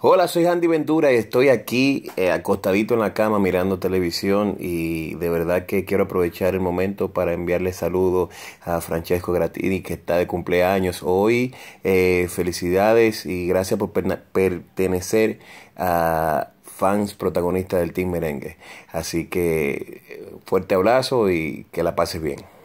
Hola, soy Andy Ventura y estoy aquí eh, acostadito en la cama mirando televisión y de verdad que quiero aprovechar el momento para enviarle saludos a Francesco Gratini que está de cumpleaños hoy. Eh, felicidades y gracias por pertenecer a fans protagonistas del Team Merengue. Así que eh, fuerte abrazo y que la pases bien.